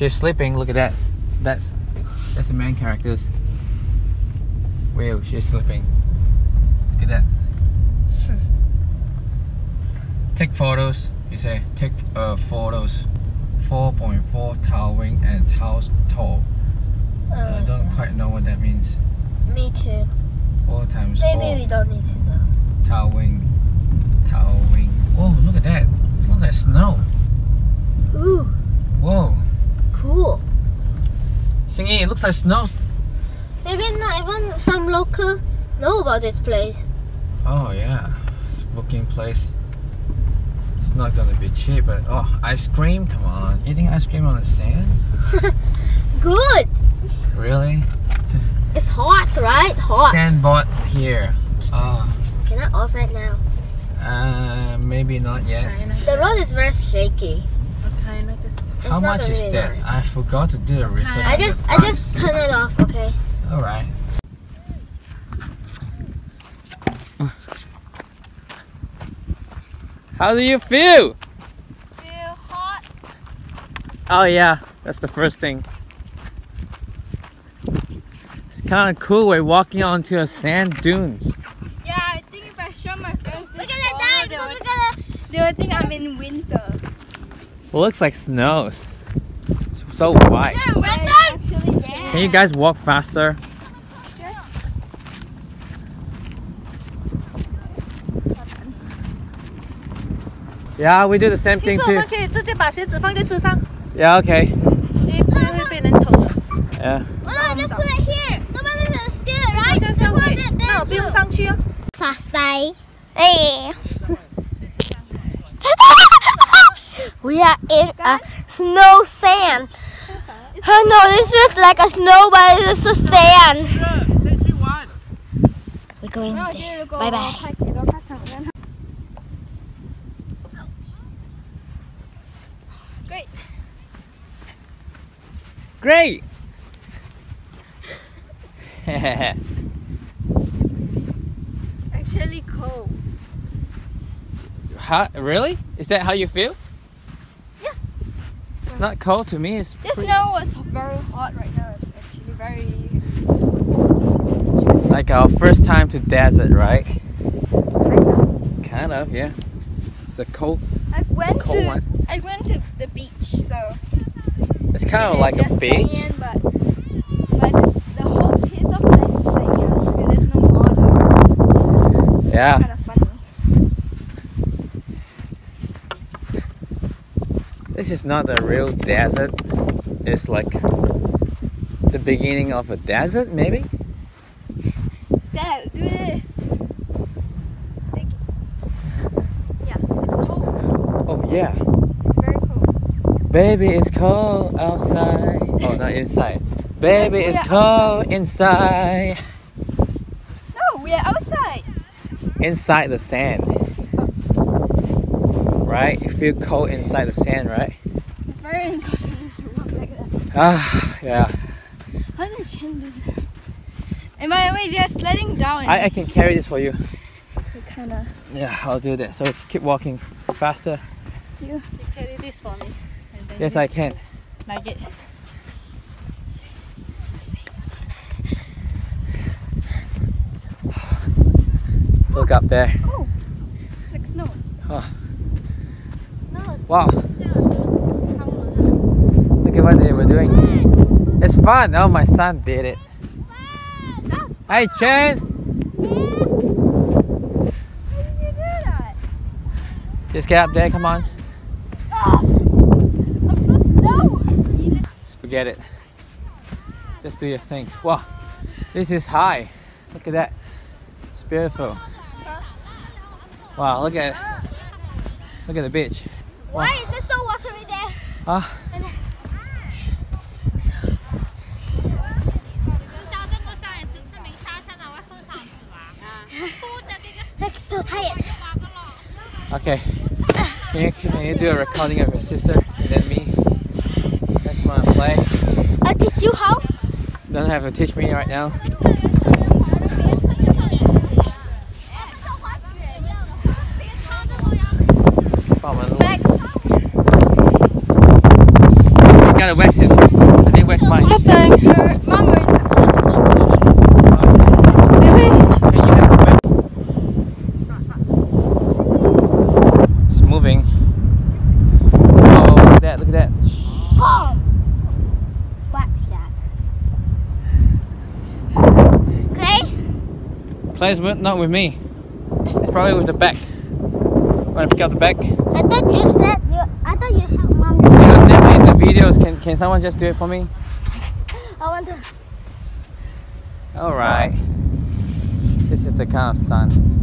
She's sleeping. Look at that. That's that's the main characters. Wow, she's sleeping. Look at that. Take photos. You say take uh, photos. 4.4 towering and towers tall. I don't quite know what that means. Me too. Four times Maybe four. we don't need to know. Towering. Towering. Oh, look at that. It looks like snow. Ooh, Whoa. Cool. Singy, it looks like snow. Maybe not even some local know about this place. Oh yeah, booking place. It's not gonna be cheap, but oh, ice cream. Come on, eating ice cream on the sand? Good. Really? It's hot, right? Hot. Sand bought here. Oh, Can I off it now? uh, maybe not yet. The road is very shaky. Okay, not this. It's How not much is that? nice. I forgot to do a research. I just I just turn it off, okay? All right. How do you feel? Feel hot? Oh yeah, that's the first thing. It's kind of cool. We're walking onto a sand dunes. Yeah, I think if I show my friends We're this gonna photo, die they because would, we're gonna they would think I'm in winter It looks like snows. It's so white. Yeah, it's actually sand. Can you guys walk faster? Yeah, we do the same 其 thing 实我 too. 们可以直接把鞋子放在车上， Yeah, okay. 因为不会被人偷的。 Yeah. Oh no, just put it here. Nobody's gonna steal it, right? 这样消 Just 费 put it，那 there 我不用 too. 上去哦。 Saturday. Hey. We are in a snow sand. Oh no, this feels like a snow, but it's a sand. We're going there. Bye bye. Great. Great. it's actually cold. How, really? Is that how you feel? It's not cold to me. It's This pretty- snow was very hot right now. It's actually very It's like our first time to desert, right? Kind of, yeah. It's a cold. I went cold to one. I went to the beach, so It's kind of it's like a beach. sand, but but this, the whole piece of land is sand. and There's no water. Yeah. Kind of funny. This is not a real desert. It's like the beginning of a desert, maybe. Dad, do this. Like, yeah, it's cold. Oh yeah. It's very cold. Baby, it's cold outside. Oh, not inside. Baby, it's cold inside. No, we are outside. Inside the sand. Right? You feel cold inside the sand, right? It's very inconvenient to walk like that. Ah, yeah. How did Chen do that? And by the way, they're sliding down. I, I can carry this for you. kind of. Yeah, I'll do that. So keep walking faster. You you carry this for me. and then Yes, I can. Like it. Look up there. Oh, it's like snow. No, it's Wow. Look at what they were doing. It's fun. Oh, my son did it. Hey, Chen. Just get up there. Come on. Slow. Forget it. Just do your thing. Wow. This is high. Look at that. It's beautiful. Wow. Look at it. Look at the beach. Why is it so watery there? Ah. Like so tired. Okay. Can you, can you do a recording of your sister and then me? That's wanna play. I teach you how. Don't have to teach me right now. Max. You gotta wax it first. I didn't wax mine. Stop time. Her mom will Okay, you have to wax. It's moving. Oh, look at that, look at that. Boom. Black shot. With- not with me. It's probably with the back. Wanna pick up the back? I thought you said you. I thought you helped mom. Yeah, never in the videos. Can can someone just do it for me? I want to. All right. This is the kind of sun.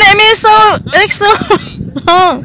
Name is so it's so long.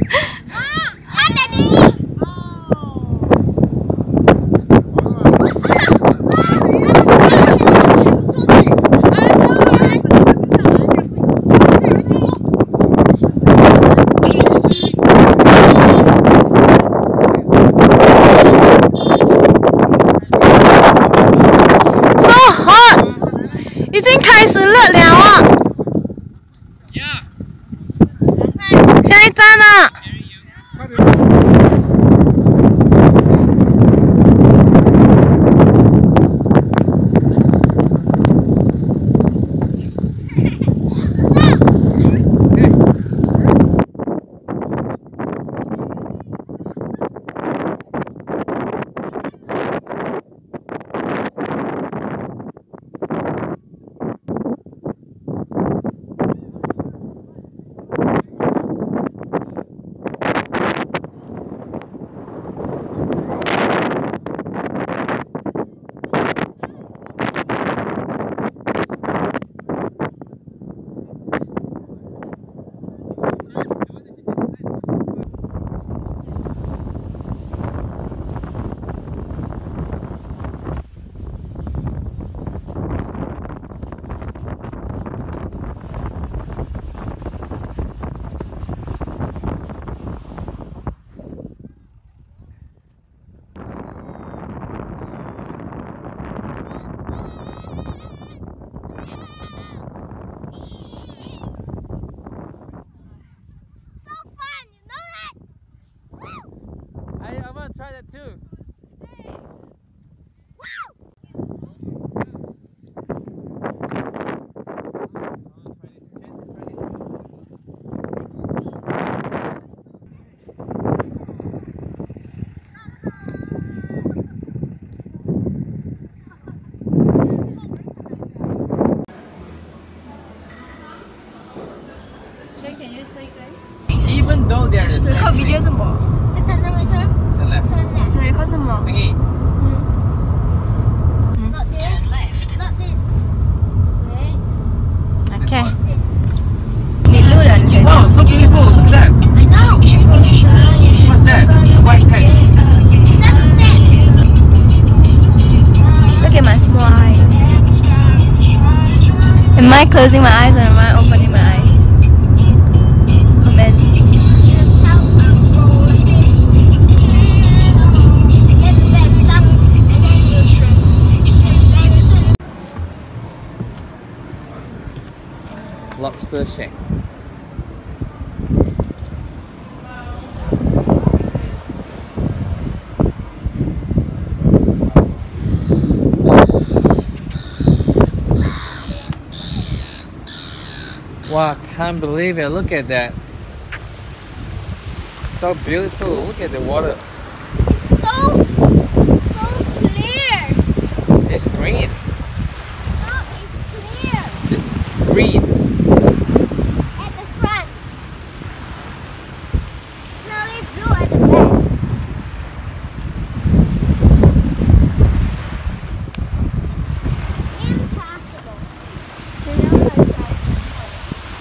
Even though they are the same. Record video some more. Sit on the later. Turn left. Left. Record some more. Hmm. Not this. Left. Not this. Okay. What's this? Look at that. I know. What's that? White pet. That's a snake. Look at my small eyes. Am I closing my eyes or Wow, can't believe it. Look at that. So beautiful. Look at the water. So, so clear. It's green. No, it's clear. It's green. At the front. Now it's blue at the back. Impossible.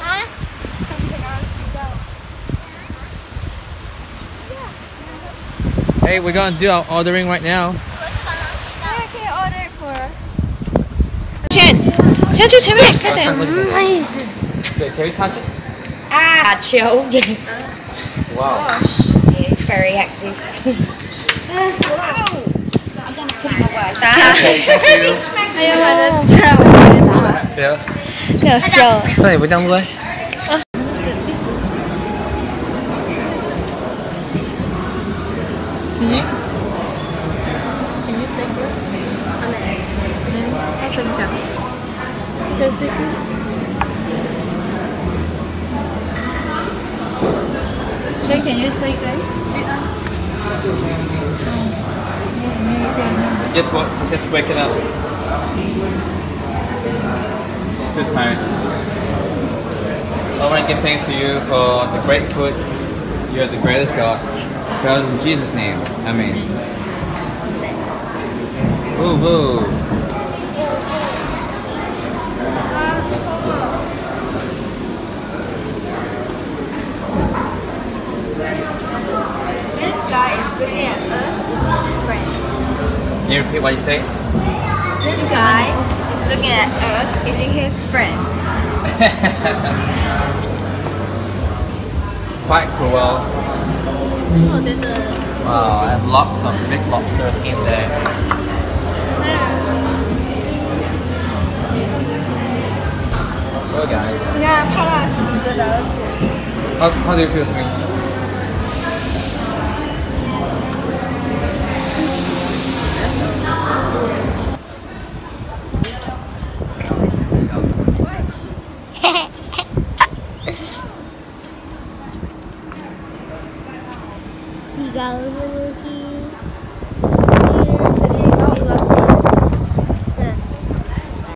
Huh? Hey, we're gonna do our ordering right now. Okay, order it for us. 圈，圈去前面，快点。 Okay, can we touch it? Ah, chill. Wow. it's very active. Okay, thank you. 哎呀，反正太我觉 you can you say first? Then Ashwin Jam. Can you say first? Shay, can you say guys? With. Oh, just what? Just waking up. It's too tired. I want to give thanks to you for the great food. You are the greatest God. In Jesus' name, Amen. Woo woo. This guy is looking at us his friend. Can you repeat what you say? This guy is looking at us eating his friend. Quite cruel. Wow, I have lots of big lobsters in there. Hello, guys. Yeah, how, how do you feel, Smith?